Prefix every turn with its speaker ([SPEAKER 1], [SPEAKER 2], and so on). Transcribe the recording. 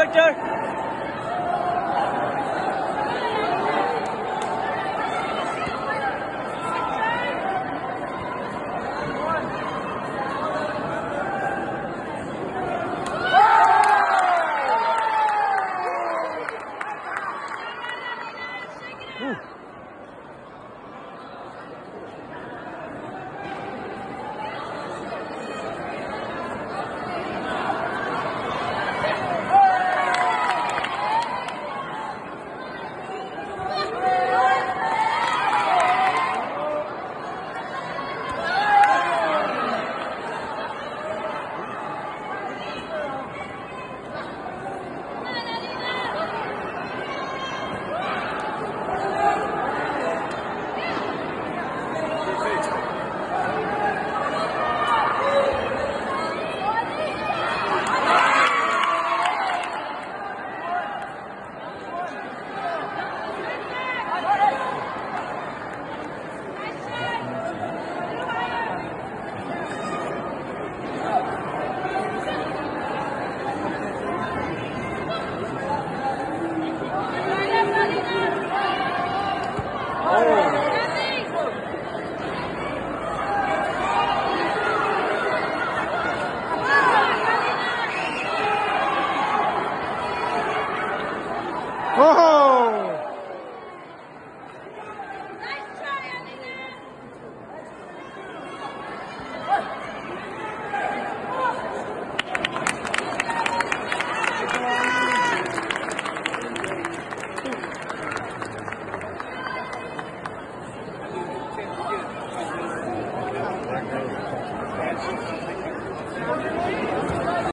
[SPEAKER 1] Victor. Ooh.
[SPEAKER 2] w o